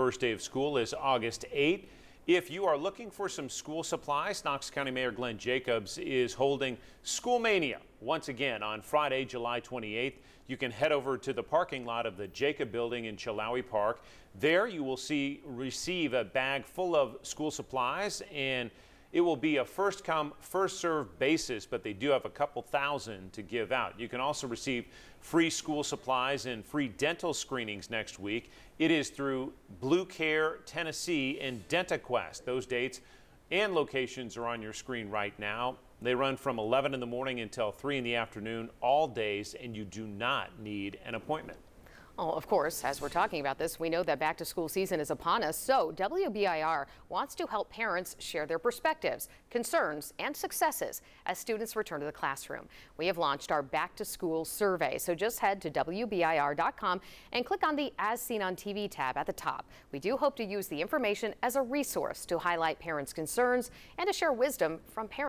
first day of school is August 8. If you are looking for some school supplies, Knox County Mayor Glenn Jacobs is holding School Mania once again on Friday, July 28th. You can head over to the parking lot of the Jacob Building in Chilhowee Park. There you will see receive a bag full of school supplies and it will be a first come, first served basis, but they do have a couple thousand to give out. You can also receive free school supplies and free dental screenings next week. It is through Blue Care Tennessee and DentaQuest. Those dates and locations are on your screen right now. They run from 11 in the morning until 3 in the afternoon all days, and you do not need an appointment. Well, of course, as we're talking about this, we know that back to school season is upon us, so WBIR wants to help parents share their perspectives, concerns, and successes as students return to the classroom. We have launched our back to school survey, so just head to WBIR.com and click on the As Seen on TV tab at the top. We do hope to use the information as a resource to highlight parents' concerns and to share wisdom from parents.